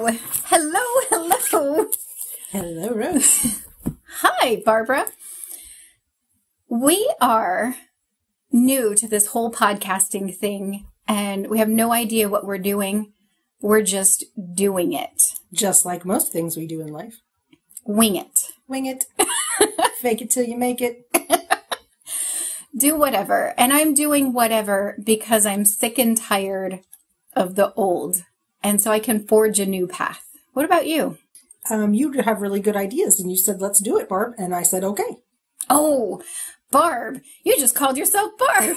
Hello, hello. Hello, Rose. Hi, Barbara. We are new to this whole podcasting thing and we have no idea what we're doing. We're just doing it. Just like most things we do in life. Wing it. Wing it. Fake it till you make it. Do whatever. And I'm doing whatever because I'm sick and tired of the old. And so I can forge a new path. What about you? Um, you have really good ideas, and you said, let's do it, Barb. And I said, okay. Oh, Barb. You just called yourself Barb.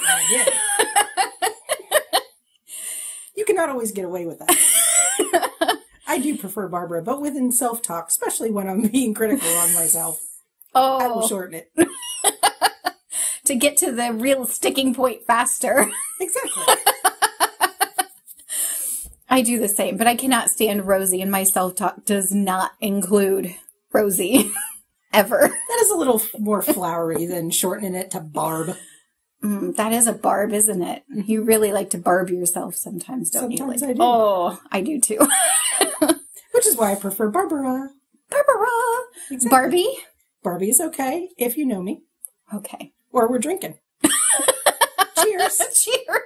you cannot always get away with that. I do prefer Barbara, but within self talk, especially when I'm being critical on myself, oh. I will shorten it. to get to the real sticking point faster. Exactly. I do the same, but I cannot stand Rosie, and my self talk does not include Rosie ever. That is a little more flowery than shortening it to Barb. Mm, that is a barb, isn't it? You really like to barb yourself sometimes, don't Sometimes you? I do. Oh, I do too. Which is why I prefer Barbara. Barbara! Exactly. Barbie? Barbie is okay if you know me, Okay. or we're drinking. Cheers. Cheers.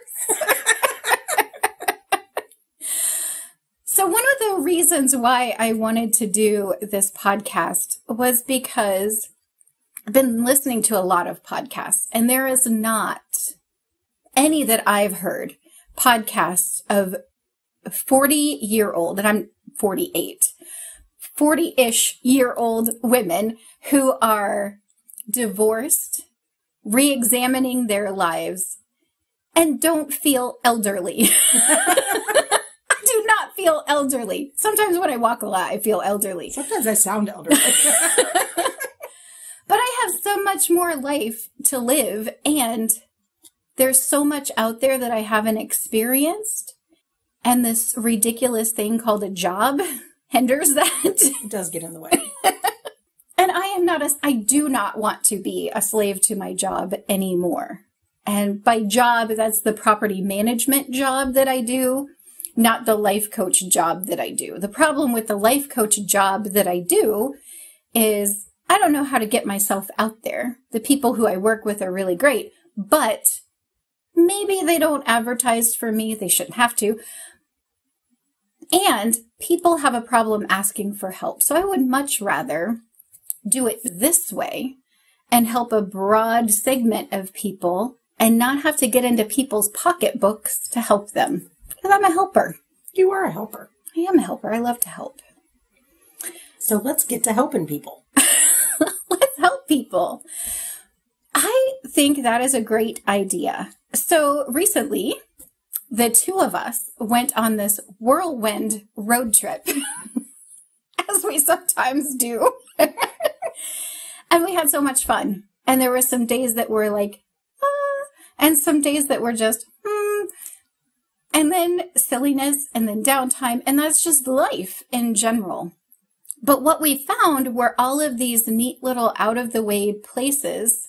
so, one of the reasons why I wanted to do this podcast was because I've been listening to a lot of podcasts, and there is not any that I've heard podcasts of 40 year old, and I'm 48, 40 ish year old women who are divorced, re examining their lives, and don't feel elderly. I do not feel elderly. Sometimes when I walk a lot, I feel elderly. Sometimes I sound elderly. But I have so much more life to live, and there's so much out there that I haven't experienced. And this ridiculous thing called a job hinders that. it does get in the way. And I am not a, I do not want to be a slave to my job anymore. And by job, that's the property management job that I do, not the life coach job that I do. The problem with the life coach job that I do is I don't know how to get myself out there. The people who I work with are really great, but maybe they don't advertise for me. They shouldn't have to. And people have a problem asking for help. So I would much rather do it this way and help a broad segment of people and not have to get into people's pocketbooks to help them. Because I'm a helper. You are a helper. I am a helper. I love to help. So let's get to helping people. Let's help people. I think that is a great idea. So recently, the two of us went on this whirlwind road trip, as we sometimes do. and we had so much fun. And there were some days that were like, ah, and some days that were just, hmm. And then silliness and then downtime. And that's just life in general. But what we found were all of these neat little out of the way places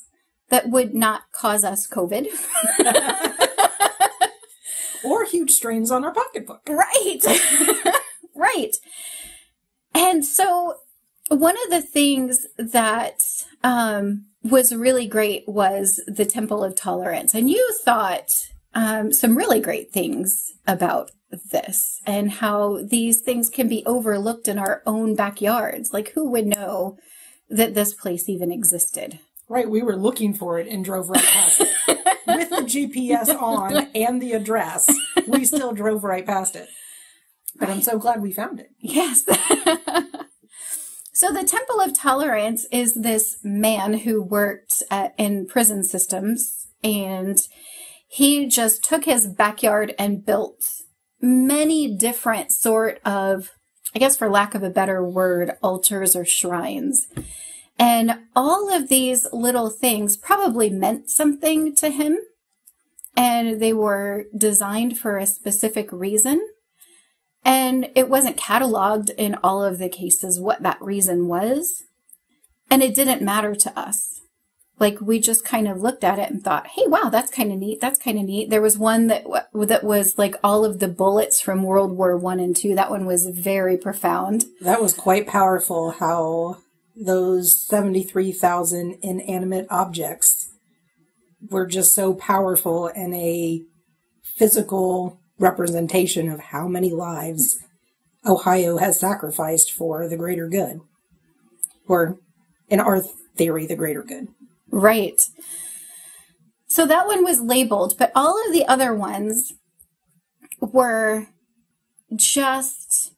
that would not cause us COVID. Or huge strains on our pocketbook. Right. right. And so one of the things that um, was really great was the Temple of Tolerance. And you thought um, some really great things about this and how these things can be overlooked in our own backyards. Like, who would know that this place even existed? Right, we were looking for it and drove right past it. With the GPS on and the address, we still drove right past it. But I'm so glad we found it. Yes. so the Temple of Tolerance is this man who worked at, in prison systems and he just took his backyard and built many different sort of, I guess for lack of a better word, altars or shrines. And all of these little things probably meant something to him. And they were designed for a specific reason. And it wasn't cataloged in all of the cases what that reason was. And it didn't matter to us. Like we just kind of looked at it and thought, "Hey, wow, that's kind of neat. That's kind of neat." There was one that that was like all of the bullets from World War 1 and 2. That one was very profound. That was quite powerful how those 73,000 inanimate objects were just so powerful in a physical representation of how many lives Ohio has sacrificed for the greater good. Or in our theory, the greater good. Right. So that one was labeled, but all of the other ones were just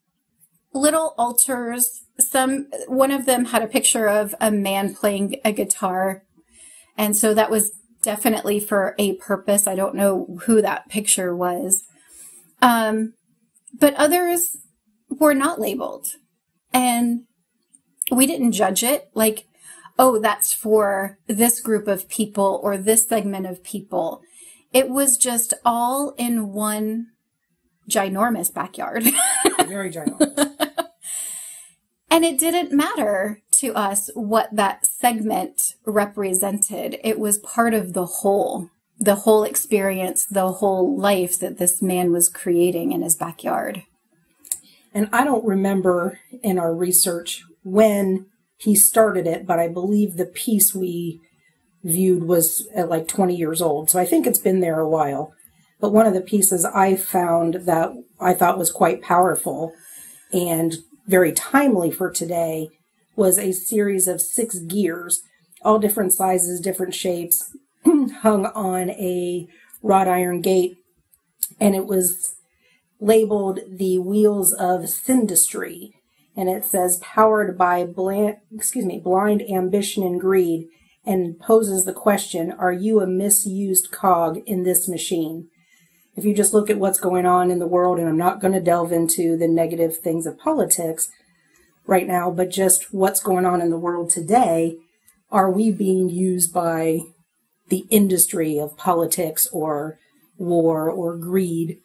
little altars. Some one of them had a picture of a man playing a guitar. And so that was definitely for a purpose. I don't know who that picture was. Um, but others were not labeled. And we didn't judge it. Like oh, that's for this group of people or this segment of people. It was just all in one ginormous backyard. Very ginormous. and it didn't matter to us what that segment represented. It was part of the whole, the whole experience, the whole life that this man was creating in his backyard. And I don't remember in our research when he started it, but I believe the piece we viewed was at like 20 years old. So I think it's been there a while. But one of the pieces I found that I thought was quite powerful and very timely for today was a series of six gears, all different sizes, different shapes, hung on a wrought iron gate. And it was labeled the Wheels of Syndustry and it says powered by blind, excuse me, blind ambition and greed and poses the question, are you a misused cog in this machine? If you just look at what's going on in the world, and I'm not going to delve into the negative things of politics right now, but just what's going on in the world today, are we being used by the industry of politics or war or greed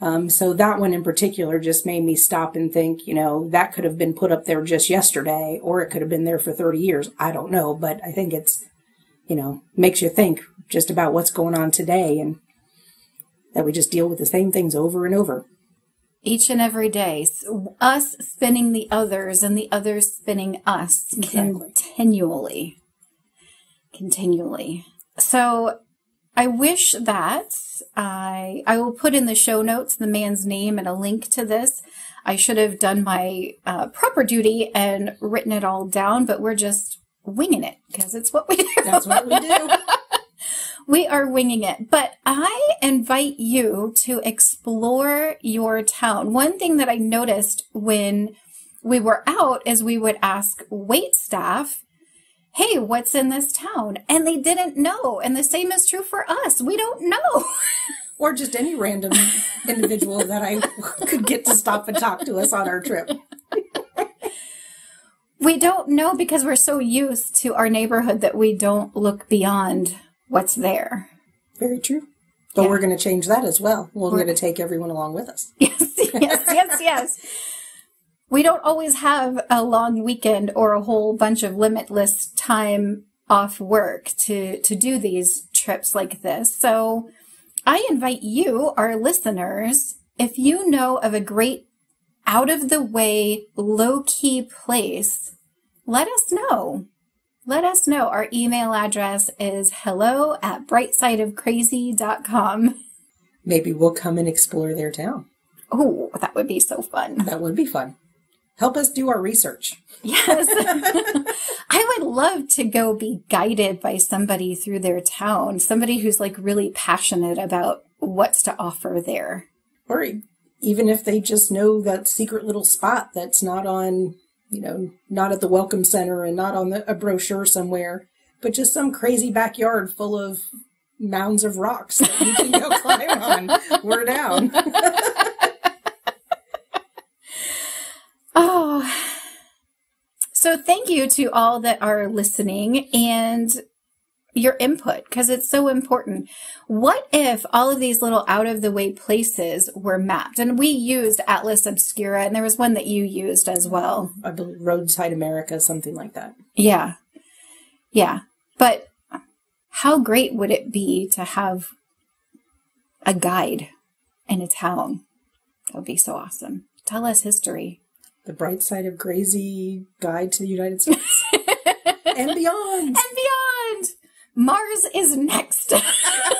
um, so that one in particular just made me stop and think, you know, that could have been put up there just yesterday, or it could have been there for 30 years. I don't know, but I think it's, you know, makes you think just about what's going on today and that we just deal with the same things over and over. Each and every day, us spinning the others and the others spinning us exactly. continually. Continually. So I wish that I I will put in the show notes the man's name and a link to this. I should have done my uh, proper duty and written it all down, but we're just winging it because it's what we do. That's what we do. we are winging it. But I invite you to explore your town. One thing that I noticed when we were out is we would ask wait staff hey, what's in this town? And they didn't know. And the same is true for us. We don't know. or just any random individual that I could get to stop and talk to us on our trip. we don't know because we're so used to our neighborhood that we don't look beyond what's there. Very true. But yeah. we're going to change that as well. We're, we're going to take everyone along with us. Yes, yes, yes, yes we don't always have a long weekend or a whole bunch of limitless time off work to, to do these trips like this. So I invite you, our listeners, if you know of a great out of the way, low key place, let us know. Let us know. Our email address is hello at brightsideofcrazy.com. Maybe we'll come and explore their town. Oh, that would be so fun. That would be fun help us do our research. Yes. I would love to go be guided by somebody through their town, somebody who's like really passionate about what's to offer there. Or even if they just know that secret little spot that's not on, you know, not at the welcome center and not on the, a brochure somewhere, but just some crazy backyard full of mounds of rocks that you can go climb on. We're down. Oh, so thank you to all that are listening and your input because it's so important. What if all of these little out of the way places were mapped? And we used Atlas Obscura, and there was one that you used as well. I believe Roadside America, something like that. Yeah. Yeah. But how great would it be to have a guide in a town? That would be so awesome. Tell us history. The Bright Side of Crazy Guide to the United States and beyond. And beyond. Mars is next.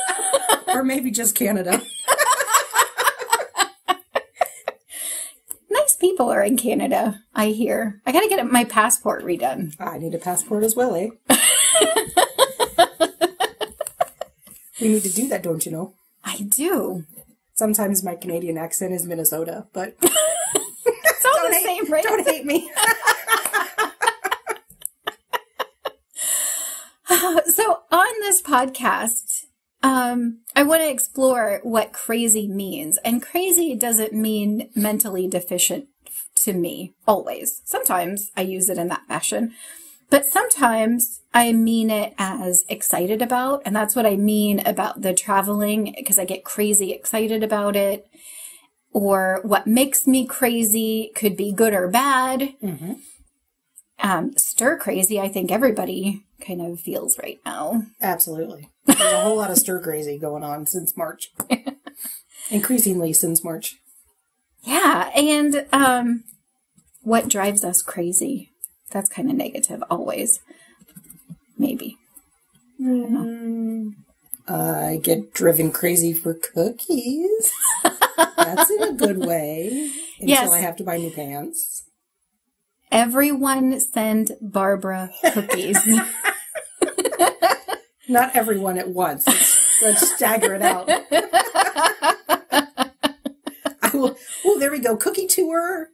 or maybe just Canada. nice people are in Canada, I hear. I gotta get my passport redone. I need a passport as well, eh? we need to do that, don't you know? I do. Sometimes my Canadian accent is Minnesota, but All the hate, same, right? don't hate me. so on this podcast, um, I want to explore what crazy means. And crazy doesn't mean mentally deficient to me always. Sometimes I use it in that fashion, but sometimes I mean it as excited about. And that's what I mean about the traveling because I get crazy excited about it. Or what makes me crazy could be good or bad. Mm-hmm. Um, stir crazy, I think everybody kind of feels right now. Absolutely. There's a whole lot of stir crazy going on since March. Increasingly since March. Yeah, and um, what drives us crazy? That's kind of negative always. Maybe. I get driven crazy for cookies. That's in a good way. Until Yes. I have to buy new pants. Everyone send Barbara cookies. Not everyone at once. Let's, let's stagger it out. I will. Oh, there we go. Cookie tour.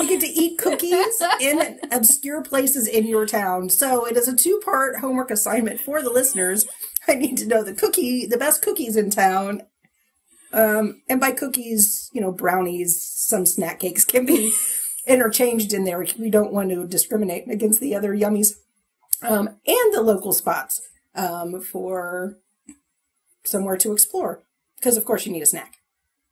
You get to eat cookies in obscure places in your town. So it is a two-part homework assignment for the listeners. I need to know the cookie, the best cookies in town. Um, and by cookies, you know, brownies, some snack cakes can be interchanged in there. We don't want to discriminate against the other yummies. Um, and the local spots um, for somewhere to explore. Because, of course, you need a snack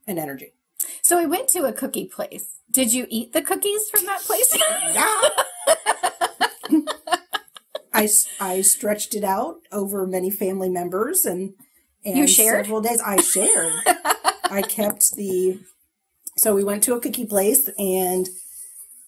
and energy. so we went to a cookie place. Did you eat the cookies from that place? Yeah. I, I stretched it out over many family members and, and You shared? several days. I shared. I kept the. So we went to a cookie place and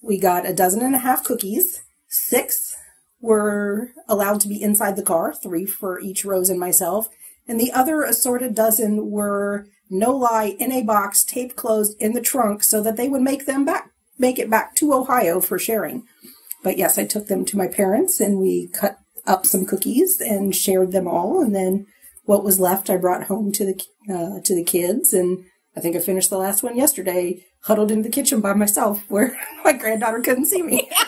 we got a dozen and a half cookies. Six were allowed to be inside the car, three for each Rose and myself. And the other assorted dozen were no lie in a box, taped closed in the trunk so that they would make them back, make it back to Ohio for sharing. But yes, I took them to my parents and we cut up some cookies and shared them all. And then what was left, I brought home to the uh, to the kids. And I think I finished the last one yesterday, huddled in the kitchen by myself, where my granddaughter couldn't see me.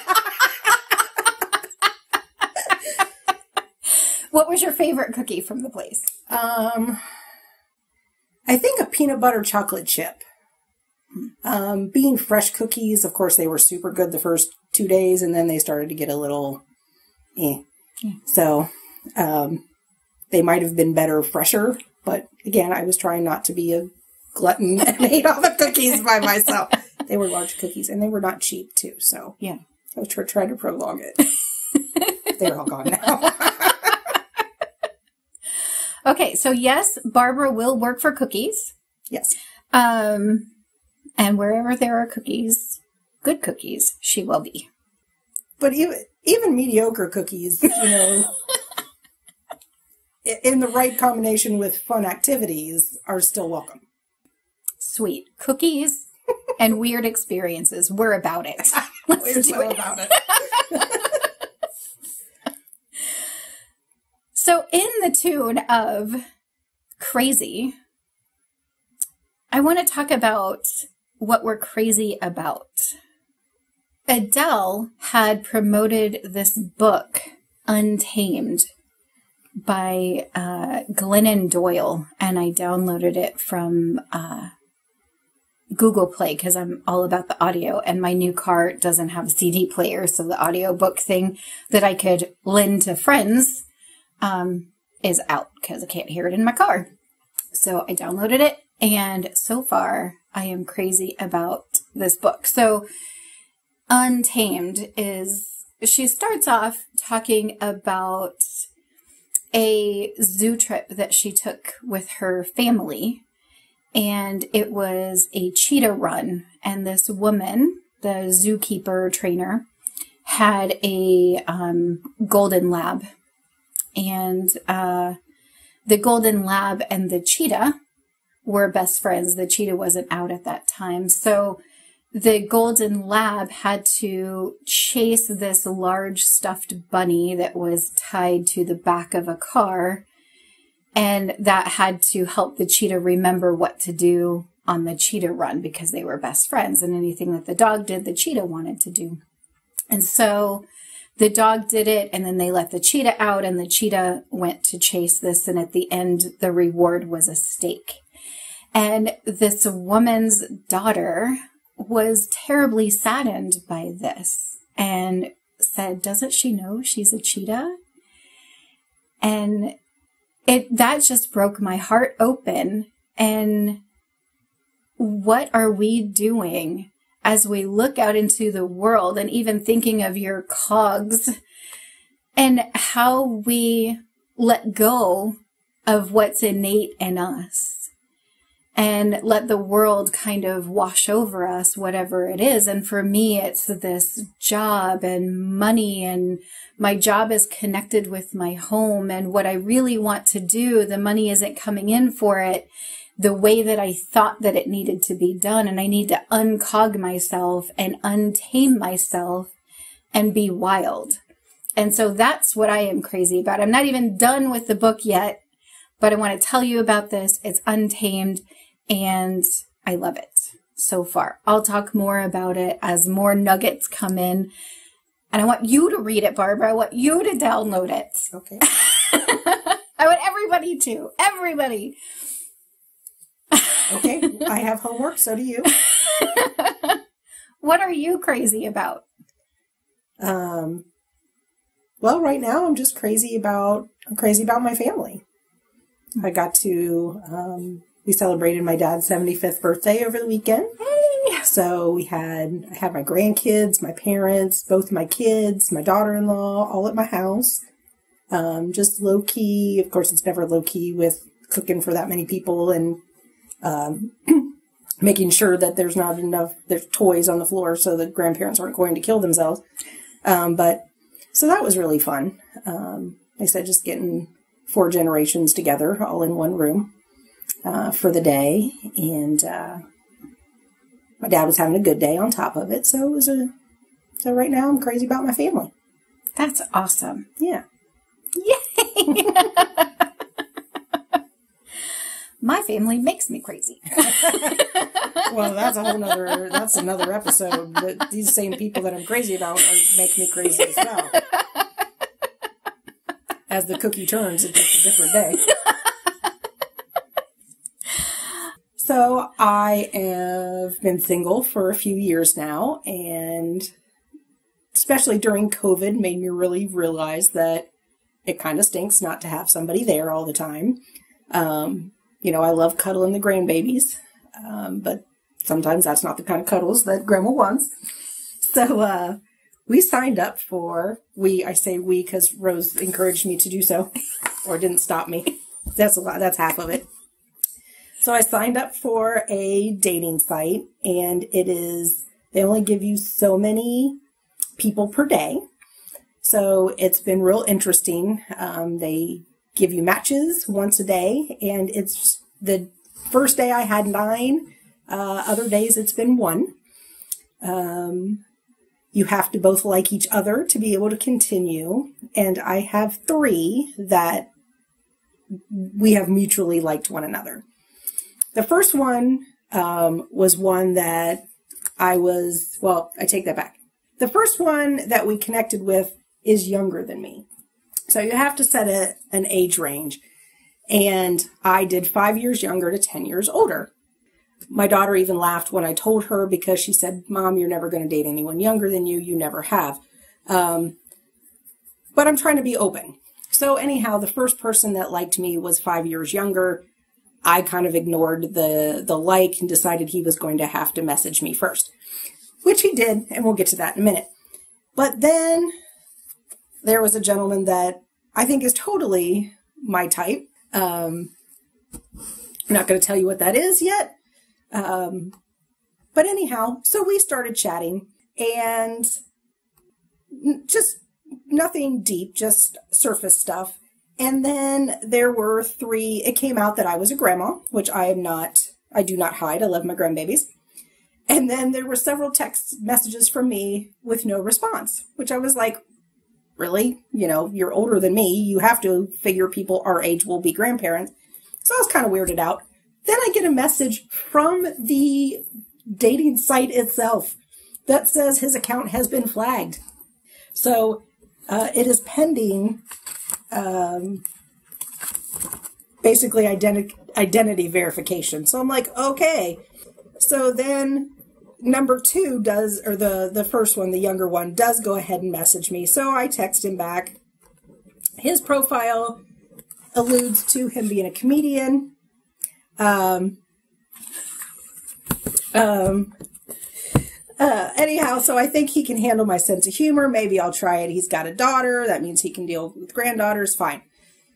what was your favorite cookie from the place? Um, I think a peanut butter chocolate chip. Um, being fresh cookies, of course, they were super good the first two days, and then they started to get a little, eh. So, um, they might have been better fresher, but again, I was trying not to be a glutton and ate all the cookies by myself. They were large cookies, and they were not cheap too. So Yeah. I was trying to prolong it. They're all gone now. Okay, so yes, Barbara will work for cookies. yes. Um, and wherever there are cookies, good cookies, she will be. but even even mediocre cookies, you know, in the right combination with fun activities, are still welcome. Sweet. Cookies and weird experiences. We're about it. Let's We're do so it. about it. So, in the tune of crazy, I want to talk about what we're crazy about. Adele had promoted this book, Untamed, by uh, Glennon Doyle, and I downloaded it from uh, Google Play because I'm all about the audio, and my new car doesn't have a CD player, so the audiobook thing that I could lend to friends um, is out because I can't hear it in my car. So I downloaded it, and so far I am crazy about this book. So, Untamed is she starts off talking about a zoo trip that she took with her family, and it was a cheetah run. And this woman, the zookeeper trainer, had a um, golden lab, and uh, the golden lab and the cheetah were best friends. The cheetah wasn't out at that time, so the golden lab had to chase this large stuffed bunny that was tied to the back of a car. And that had to help the cheetah remember what to do on the cheetah run because they were best friends. And anything that the dog did, the cheetah wanted to do. And so the dog did it, and then they let the cheetah out, and the cheetah went to chase this. And at the end, the reward was a steak. And this woman's daughter was terribly saddened by this and said, Doesn't she know she's a cheetah? And it that just broke my heart open. And what are we doing as we look out into the world and even thinking of your cogs and how we let go of what's innate in us? And let the world kind of wash over us, whatever it is. And for me, it's this job and money and my job is connected with my home and what I really want to do. The money isn't coming in for it the way that I thought that it needed to be done. And I need to uncog myself and untame myself and be wild. And so that's what I am crazy about. I'm not even done with the book yet, but I want to tell you about this. It's untamed and I love it so far. I'll talk more about it as more nuggets come in. And I want you to read it, Barbara. I want you to download it. Okay. I want everybody to. Everybody. okay. I have homework, so do you. what are you crazy about? Um well, right now I'm just crazy about I'm crazy about my family. I got to um we celebrated my dad's 75th birthday over the weekend. Hey. So we had, I had my grandkids, my parents, both my kids, my daughter-in-law, all at my house. Um, just low key. Of course, it's never low key with cooking for that many people and, um, making sure that there's not enough, there's toys on the floor so the grandparents aren't going to kill themselves. Um, but so that was really fun. Um, like I said, just getting four generations together all in one room uh, for the day, and uh, my dad was having a good day on top of it. So it was a. So right now I'm crazy about my family. That's awesome. Yeah. Yay! my family makes me crazy. well, that's a whole nother. That's another episode. These same people that I'm crazy about make me crazy as well. As the cookie turns, it's a different day. So I have been single for a few years now, and especially during COVID, made me really realize that it kind of stinks not to have somebody there all the time. Um, you know, I love cuddling the grandbabies, um, but sometimes that's not the kind of cuddles that grandma wants. So, uh, we signed up for, we, I say we because Rose encouraged me to do so, or didn't stop me. That's a lot, that's half of it. So I signed up for a dating site and it is, they only give you so many people per day. So it's been real interesting. Um, they give you matches once a day and it's the first day I had nine. Uh, other days it's been one. Um, you have to both like each other to be able to continue. And I have three that we have mutually liked one another. The first one um, was one that I was, well, I take that back. The first one that we connected with is younger than me. So you have to set a, an age range. And I did five years younger to 10 years older. My daughter even laughed when I told her because she said, Mom, you're never going to date anyone younger than you. You never have. Um, but I'm trying to be open. So, anyhow, the first person that liked me was five years younger. I kind of ignored the the like and decided he was going to have to message me first, which he did, and we'll get to that in a minute. But then there was a gentleman that I think is totally my type. Um, I'm not going to tell you what that is yet. Um, but anyhow, so we started chatting and just nothing deep, just surface stuff. And then there were three, it came out that I was a grandma, which I am not, I do not hide. I love my grandbabies. And then there were several text messages from me with no response, which I was like, really? You know, you're older than me. You have to figure people our age will be grandparents. So I was kind of weirded out. Then I get a message from the dating site itself that says his account has been flagged. So uh, it is pending um, basically identi- identity verification. So I'm like, okay. So then number two does, or the, the first one, the younger one, does go ahead and message me. So I text him back. His profile alludes to him being a comedian. Um, um, uh, anyhow, so I think he can handle my sense of humor. Maybe I'll try it. He's got a daughter. That means he can deal with granddaughters. Fine.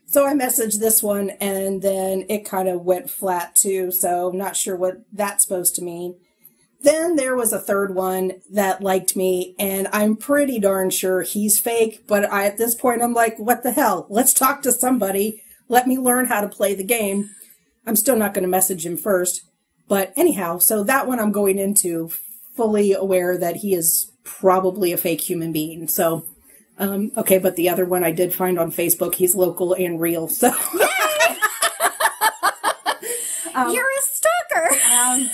So I messaged this one and then it kind of went flat too. So I'm not sure what that's supposed to mean. Then there was a third one that liked me and I'm pretty darn sure he's fake. But I, at this point, I'm like, what the hell? Let's talk to somebody. Let me learn how to play the game. I'm still not going to message him first. But anyhow, so that one I'm going into fully aware that he is probably a fake human being. So, um, okay, but the other one I did find on Facebook, he's local and real. So, um, you're a stalker. Um,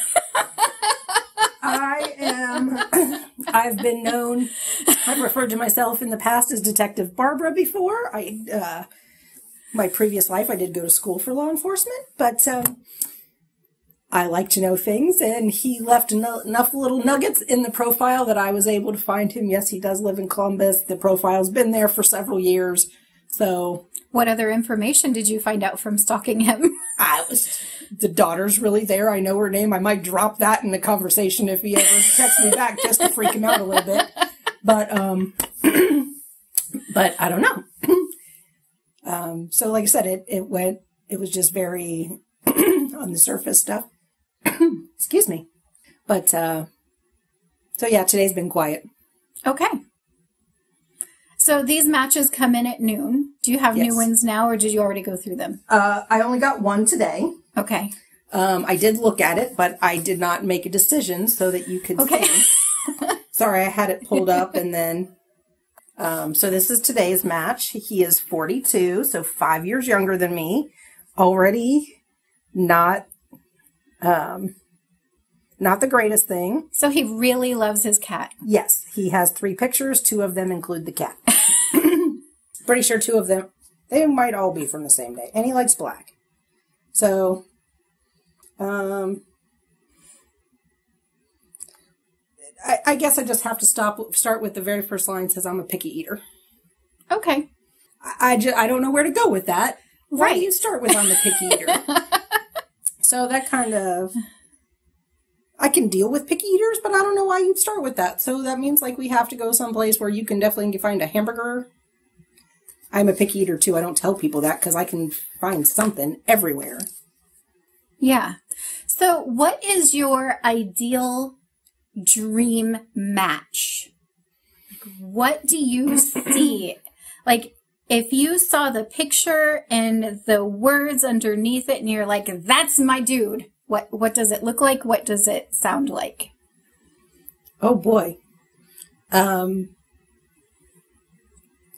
I am. I've been known. I've referred to myself in the past as Detective Barbara before. I, uh, my previous life, I did go to school for law enforcement, but um, I like to know things, and he left enough little nuggets in the profile that I was able to find him. Yes, he does live in Columbus. The profile's been there for several years. So, what other information did you find out from stalking him? I was the daughter's really there. I know her name. I might drop that in the conversation if he ever texts me back just to freak him out a little bit. But um, but I don't know. um, so like I said, it it went. It was just very on the surface stuff. Excuse me. But uh so yeah, today's been quiet. Okay. So these matches come in at noon. Do you have yes. new ones now or did you already go through them? Uh I only got one today. Okay. Um I did look at it, but I did not make a decision so that you could okay. see. Sorry, I had it pulled up and then um so this is today's match. He is 42, so 5 years younger than me. Already not um, not the greatest thing. So he really loves his cat. Yes, he has three pictures. Two of them include the cat. Pretty sure two of them, they might all be from the same day. And he likes black. So, um, I, I guess I just have to stop. Start with the very first line. Says I'm a picky eater. Okay. I, I, just, I don't know where to go with that. Why right. do you start with I'm a picky eater? So that kind of I can deal with picky eaters, but I don't know why you'd start with that. So that means like we have to go someplace where you can definitely find a hamburger. I'm a picky eater too. I don't tell people that because I can find something everywhere. Yeah. So what is your ideal dream match? What do you see? Like if you saw the picture and the words underneath it and you're like, that's my dude, what, what does it look like? What does it sound like? Oh boy. Um,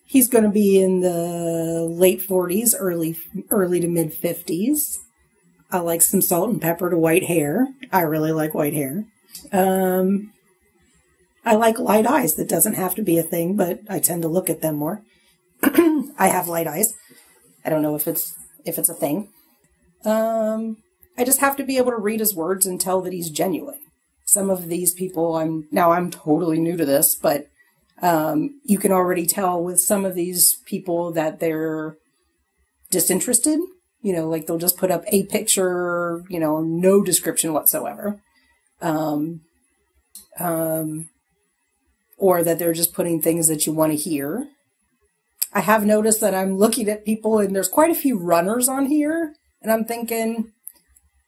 he's going to be in the late 40s, early, early to mid 50s. I like some salt and pepper to white hair. I really like white hair. Um, I like light eyes. That doesn't have to be a thing, but I tend to look at them more. I have light eyes. I don't know if it's if it's a thing. Um, I just have to be able to read his words and tell that he's genuine. Some of these people, I'm now I'm totally new to this, but um, you can already tell with some of these people that they're disinterested. You know, like they'll just put up a picture, you know, no description whatsoever. Um, um, or that they're just putting things that you want to hear I have noticed that I'm looking at people and there's quite a few runners on here. And I'm thinking,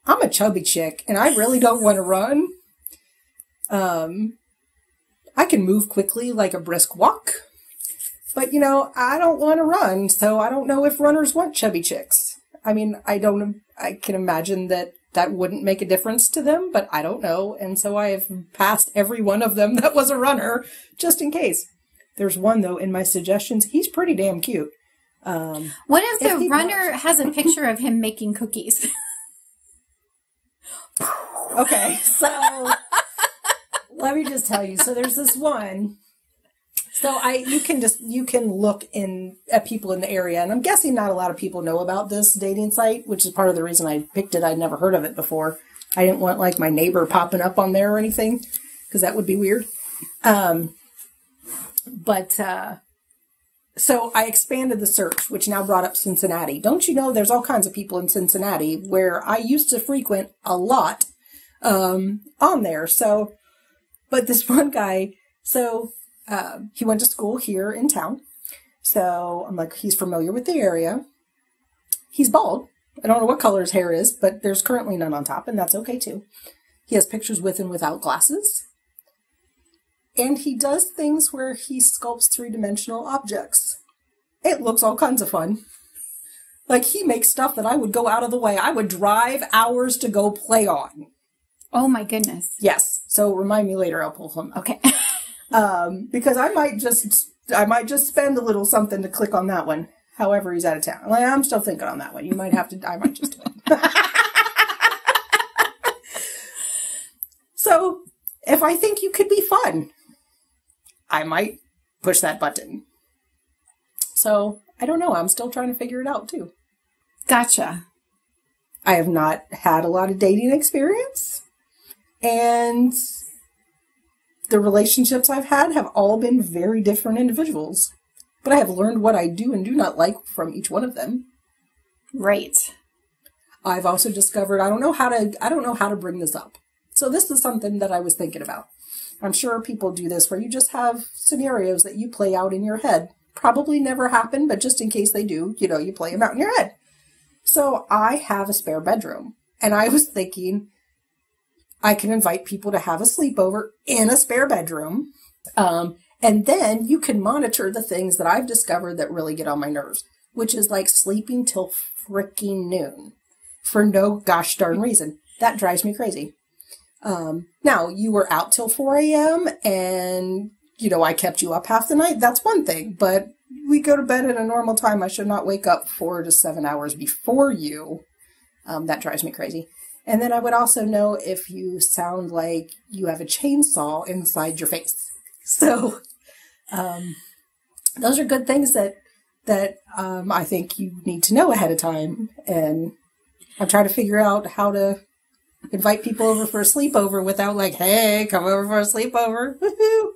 I'm a chubby chick and I really don't want to run. Um, I can move quickly like a brisk walk. But you know, I don't want to run, so I don't know if runners want chubby chicks. I mean, I don't, I can imagine that that wouldn't make a difference to them, but I don't know. And so I have passed every one of them that was a runner just in case. There's one though in my suggestions. He's pretty damn cute. Um, What if If the he runner has a picture of him making cookies? okay, so let me just tell you. So there's this one. So I, you can just you can look in at people in the area, and I'm guessing not a lot of people know about this dating site, which is part of the reason I picked it. I'd never heard of it before. I didn't want like my neighbor popping up on there or anything, because that would be weird. Um, but uh, so I expanded the search, which now brought up Cincinnati. Don't you know there's all kinds of people in Cincinnati where I used to frequent a lot um, on there. So, but this one guy, so um, he went to school here in town. So I'm like, he's familiar with the area. He's bald. I don't know what color his hair is, but there's currently none on top, and that's okay too. He has pictures with and without glasses. And he does things where he sculpts three dimensional objects. It looks all kinds of fun. Like he makes stuff that I would go out of the way. I would drive hours to go play on. oh my goodness. Yes. So remind me later. I'll pull him Okay. um, because I might just I might just spend a little something to click on that one. However, he's out of town. Like, I'm still thinking on that one. You might have to. I might just do it. so, if I think you could be fun, I might push that button. So I don't know. I'm still trying to figure it out too. Gotcha. I have not had a lot of dating experience. And the relationships I've had have all been very different individuals. But I have learned what I do and do not like from each one of them. Right. I've also discovered I don't know how to I don't know how to bring this up. So this is something that I was thinking about. I'm sure people do this where you just have scenarios that you play out in your head. Probably never happen, but just in case they do, you know, you play them out in your head. So I have a spare bedroom, and I was thinking I can invite people to have a sleepover in a spare bedroom. Um, and then you can monitor the things that I've discovered that really get on my nerves, which is like sleeping till freaking noon for no gosh darn reason. That drives me crazy. Um, now you were out till 4 a.m. and, you know, I kept you up half the night. That's one thing, but we go to bed at a normal time. I should not wake up four to seven hours before you. Um, that drives me crazy. And then I would also know if you sound like you have a chainsaw inside your face. So, um, those are good things that, that, um, I think you need to know ahead of time. And I'm trying to figure out how to invite people over for a sleepover without like, hey, come over for a sleepover. Woohoo.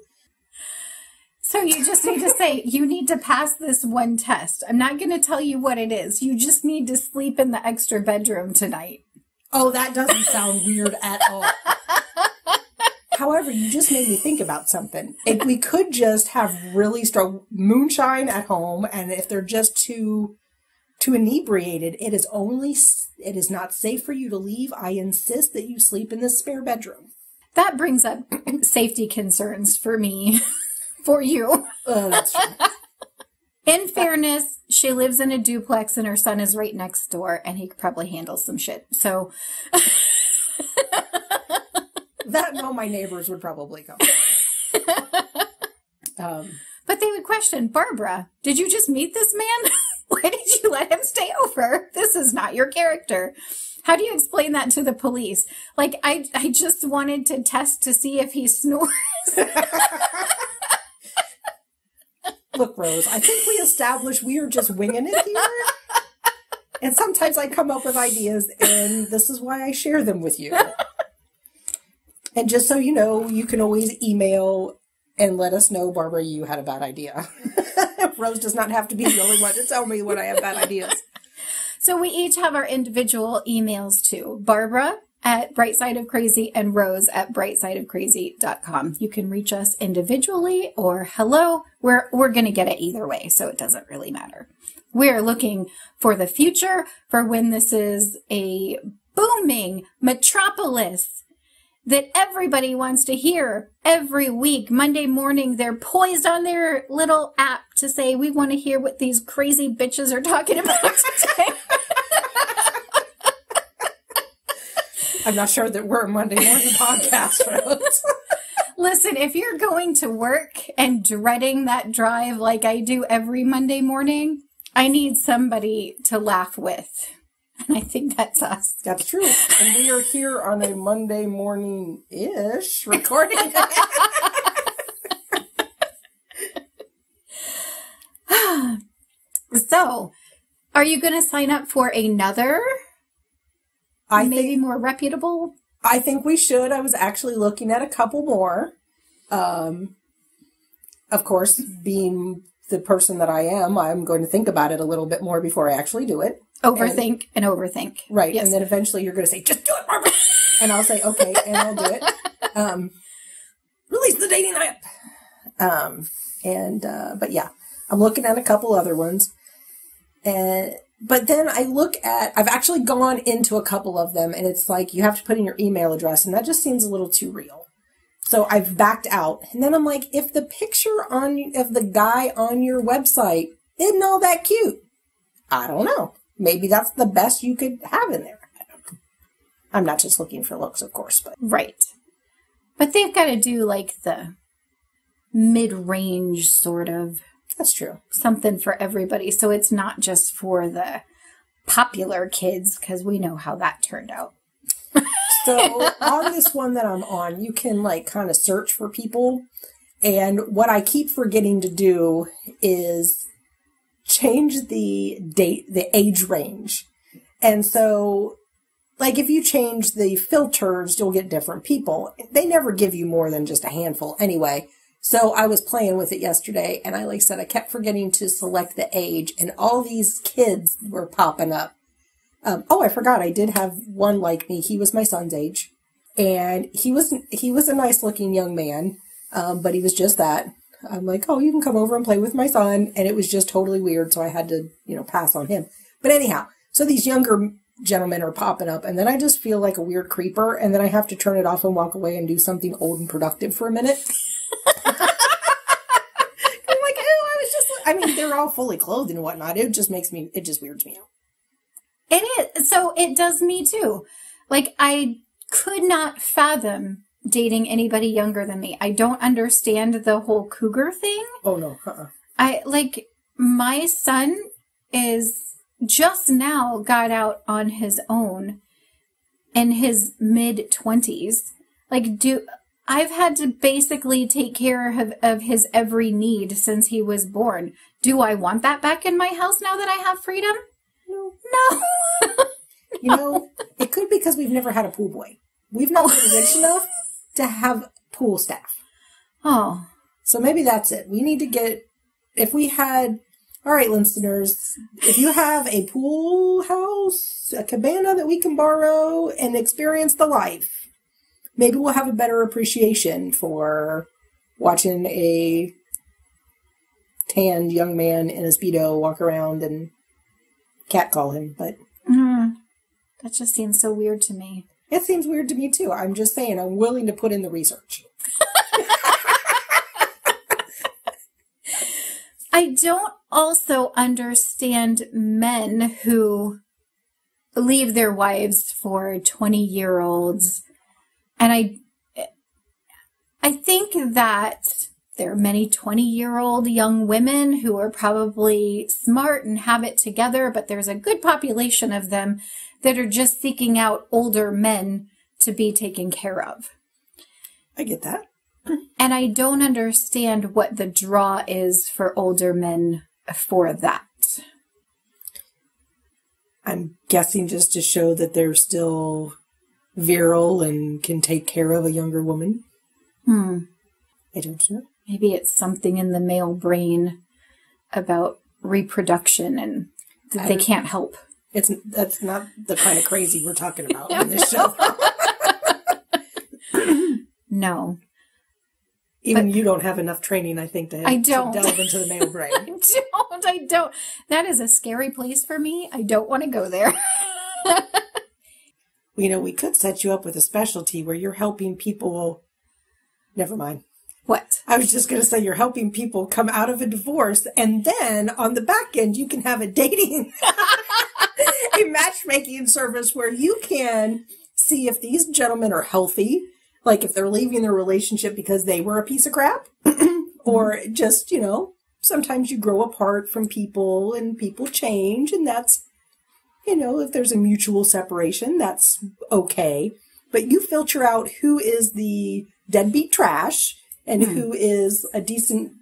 So you just need to say, you need to pass this one test. I'm not going to tell you what it is. You just need to sleep in the extra bedroom tonight. Oh, that doesn't sound weird at all. However, you just made me think about something. If we could just have really strong moonshine at home, and if they're just too too inebriated, it is only it is not safe for you to leave. I insist that you sleep in the spare bedroom. That brings up safety concerns for me, for you. Uh, that's true. In fairness, she lives in a duplex and her son is right next door and he could probably handle some shit. So, that and all my neighbors would probably come. Um, but they would question, Barbara, did you just meet this man? Why did you let him stay over? This is not your character. How do you explain that to the police? Like, I, I just wanted to test to see if he snores. Look, Rose, I think we established we are just winging it here. And sometimes I come up with ideas, and this is why I share them with you. And just so you know, you can always email and let us know, Barbara, you had a bad idea. Rose does not have to be the only one to tell me when I have bad ideas. So we each have our individual emails too. Barbara at Bright Side of Crazy and Rose at brightsideofcrazy.com. You can reach us individually or hello. We're, we're going to get it either way, so it doesn't really matter. We're looking for the future for when this is a booming metropolis that everybody wants to hear every week. Monday morning, they're poised on their little app to say, We want to hear what these crazy bitches are talking about today. I'm not sure that we're a Monday morning podcast. Listen, if you're going to work and dreading that drive like I do every Monday morning, I need somebody to laugh with. And I think that's us. That's true. And we are here on a Monday morning ish recording. so, are you going to sign up for another I maybe think more reputable? I think we should. I was actually looking at a couple more. Um, of course, being the person that I am, I'm going to think about it a little bit more before I actually do it. Overthink and, overthink. Right. Yes. And then eventually you're going to say, just do it, Barbara. and I'll say, okay, and I'll do it. Um, release the dating app. Um, and, uh, but yeah, I'm looking at a couple other ones. And, but then I look at, I've actually gone into a couple of them and it's like, you have to put in your email address and that just seems a little too real. So I've backed out. And then I'm like, if the picture on, of the guy on your website isn't all that cute, I don't know. Maybe that's the best you could have in there. I don't know. I'm not just looking for looks, of course, but Right. But they've got to do like the mid range sort of that's true. something for everybody. So it's not just for the popular kids because we know how that turned out. So on this one that I'm on, you can like kind of search for people. And what I keep forgetting to do is change the date, the age range. And so, like, if you change the filters, you'll get different people. They never give you more than just a handful anyway. So I was playing with it yesterday and I, like I said, I kept forgetting to select the age and all these kids were popping up. Um, oh, I forgot. I did have one like me. He was my son's age, and he was he was a nice looking young man, um, but he was just that. I'm like, oh, you can come over and play with my son, and it was just totally weird. So I had to, you know, pass on him. But anyhow, so these younger gentlemen are popping up, and then I just feel like a weird creeper, and then I have to turn it off and walk away and do something old and productive for a minute. I'm like, oh, I was just. I mean, they're all fully clothed and whatnot. It just makes me. It just weirds me out. It is. So it does me too. Like I could not fathom dating anybody younger than me. I don't understand the whole cougar thing. Oh no. Uh-uh. I like my son is just now got out on his own in his mid 20s. Like do I've had to basically take care of, of his every need since he was born. Do I want that back in my house now that I have freedom? No. No. You know, it could be because we've never had a pool boy. We've not been rich enough to have pool staff. oh, So maybe that's it. We need to get, if we had, all right, listeners, if you have a pool house, a cabana that we can borrow and experience the life, maybe we'll have a better appreciation for watching a tanned young man in a Speedo walk around and catcall him. But mm, that just seems so weird to me. It seems weird to me too. I'm just saying, I'm willing to put in the research. I don't also understand men who leave their wives for 20 year olds. And I, I think that there are many 20 year old young women who are probably smart and have it together, but there's a good population of them that are just seeking out older men to be taken care of. I get that. And I don't understand what the draw is for older men for that. I'm guessing just to show that they're still virile and can take care of a younger woman. Hmm. I don't know. Maybe it's something in the male brain about reproduction and that they can't help. It's that's not the kind of crazy we're talking about on this show. No. Even you don't have enough training, I think, to, I don't. to delve into the male brain. I don't. I don't. That is a scary place for me. I don't want to go there. you know, we could set you up with a specialty where you're helping people. Never mind. what? I was just going to say you're helping people come out of a divorce, and then on the back end, you can have a dating, a matchmaking service where you can see if these gentlemen are healthy, like if they're leaving their relationship because they were a piece of crap, or just, you know, sometimes you grow apart from people and people change, and that's, you know, if there's a mutual separation, that's okay. But you filter out who is the deadbeat trash and hmm. who is a decent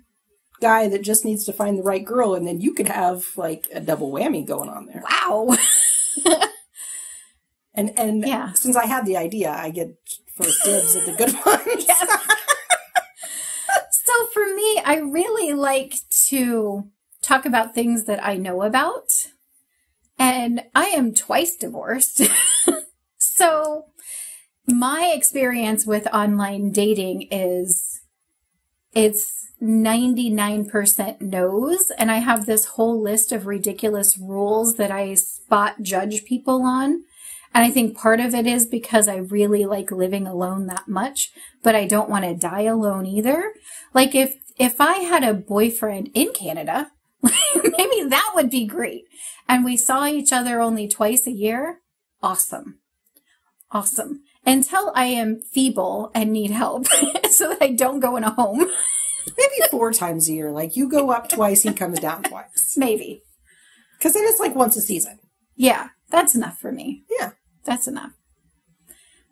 guy that just needs to find the right girl, and then you could have like a double whammy going on there. Wow. And and Yeah. since I had the idea, I get first dibs at the good ones. So for me, I really like to talk about things that I know about. And I am twice divorced. so my experience with online dating is it's 99% no's and I have this whole list of ridiculous rules that I spot judge people on. And I think part of it is because I really like living alone that much, but I don't want to die alone either. Like if if I had a boyfriend in Canada, maybe that would be great. And we saw each other only twice a year. Awesome. Awesome. Until I am feeble and need help so that I don't go in a home. Maybe four times a year. Like you go up twice, he comes down twice. Maybe. Because then it's like once a season. Yeah, that's enough for me. Yeah. That's enough.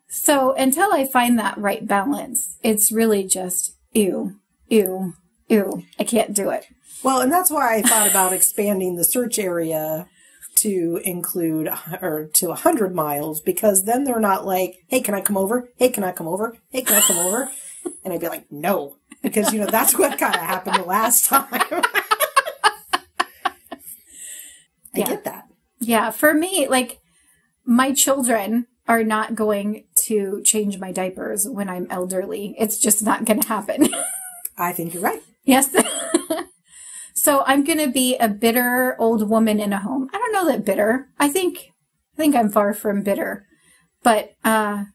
So until I find that right balance, it's really just ew, ew, ew. I can't do it. Well, and that's why I thought about expanding the search area to include or to 100 miles because then they're not like, hey, can I come over? Hey, can I come over? Hey, can I come over? And I'd be like, no, because, you know, that's what kind of happened the last time. I Yeah. get that. Yeah, for me, like my children are not going to change my diapers when I'm elderly. It's just not going to happen. I think you're right. yes. so I'm going to be a bitter old woman in a home. I don't know that bitter. I think I think I'm far from bitter. But uh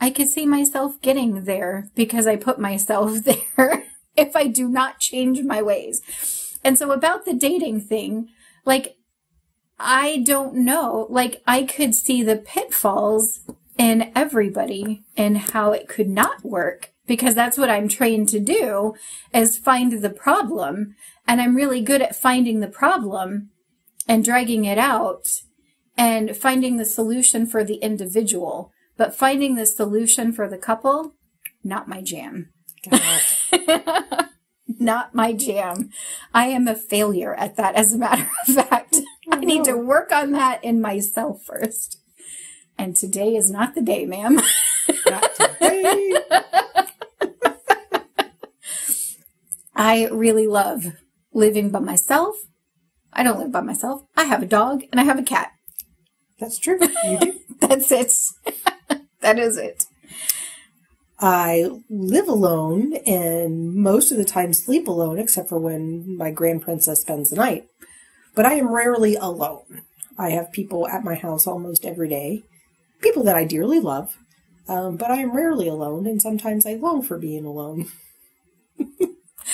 I could see myself getting there because I put myself there if I do not change my ways. And so about the dating thing, like I don't know. Like, I could see the pitfalls in everybody and how it could not work because that's what I'm trained to do is find the problem. And I'm really good at finding the problem and dragging it out and finding the solution for the individual. But finding the solution for the couple, not my jam. Not my jam. I am a failure at that, as a matter of fact. I need to work on that in myself first. And today is not the day, ma'am. Not today. I really love living by myself. I don't live by myself. I have a dog and I have a cat. That's true. You do. That's it. that is it. I live alone and most of the time sleep alone, except for when my grand princess spends the night. But I am rarely alone. I have people at my house almost every day, people that I dearly love. Um, but I am rarely alone, and sometimes I long for being alone.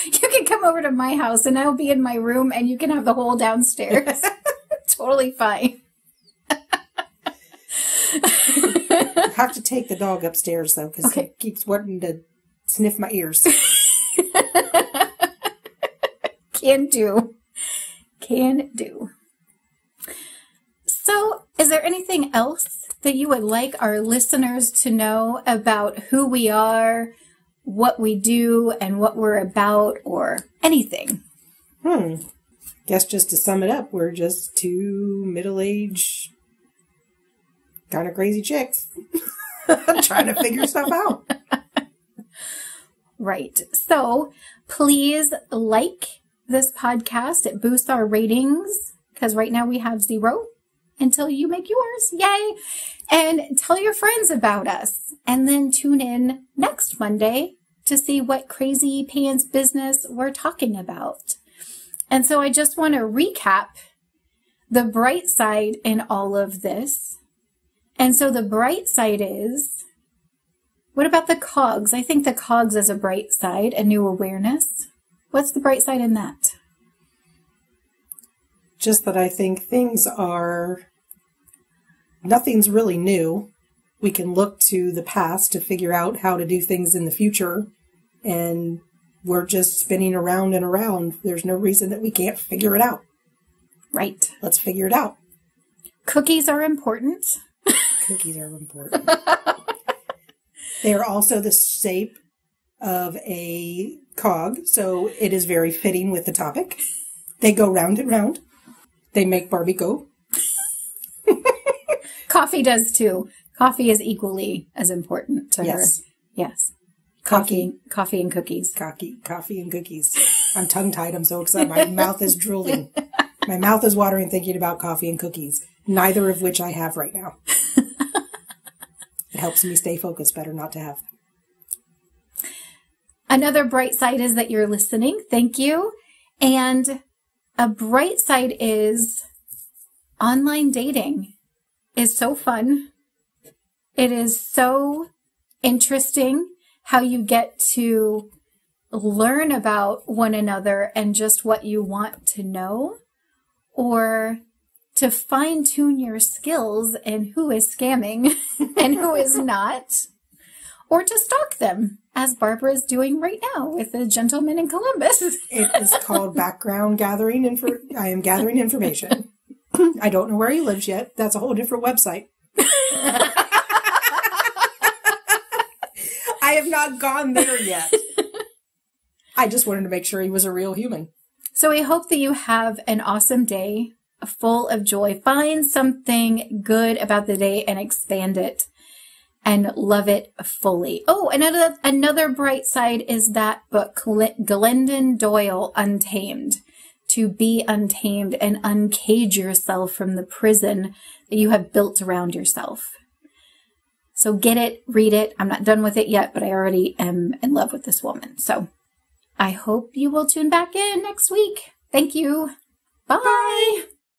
You can come over to my house and I'll be in my room and you can have the whole downstairs. totally fine. Have to take the dog upstairs though, because Okay. he keeps wanting to sniff my ears. Can do. Can do. So, is there anything else that you would like our listeners to know about who we are, what we do, and what we're about, or anything? Hmm. Guess just to sum it up, we're just two middle-aged, kind of crazy chicks trying to figure stuff out. Right. So, please like this podcast. It boosts our ratings because right now we have zero. until you make yours. Yay. And tell your friends about us. And then tune in next Monday to see what crazy pants business we're talking about. And so I just want to recap the bright side in all of this. And so the bright side is what about the cogs? I think the cogs is a bright side, a new awareness. What's the bright side in that? Just that I think things are, nothing's really new. We can look to the past to figure out how to do things in the future. And we're just spinning around and around. There's no reason that we can't figure it out. Right. Let's figure it out. Cookies are important. Cookies are important. they are also the shape of a cog, so it is very fitting with the topic. They go round and round. They make Barbie go. Coffee does too. Coffee is equally as important to Yes. her. Yes. Coffee, coffee and cookies. Coffee, coffee and cookies. I'm tongue tied. I'm so excited. My mouth is drooling. My mouth is watering thinking about coffee and cookies, neither of which I have right now. it helps me stay focused. Better not to have. Another bright side is that you're listening. Thank you. And a bright side is online dating is so fun. It is so interesting how you get to learn about one another and just what you want to know or to fine tune your skills and who is scamming and who is not or to stalk them as Barbara is doing right now with a gentleman in Columbus. It is called background gathering. Info- I am gathering information. I don't know where he lives yet. That's a whole different website. I have not gone there yet. I just wanted to make sure he was a real human. So we hope that you have an awesome day full of joy. Find something good about the day and expand it and love it fully. Oh, another another bright side is that book Gl- Glennon Doyle Untamed. To be untamed and uncage yourself from the prison that you have built around yourself. So get it, read it. I'm not done with it yet, but I already am in love with this woman. So I hope you will tune back in next week. Thank you. Bye.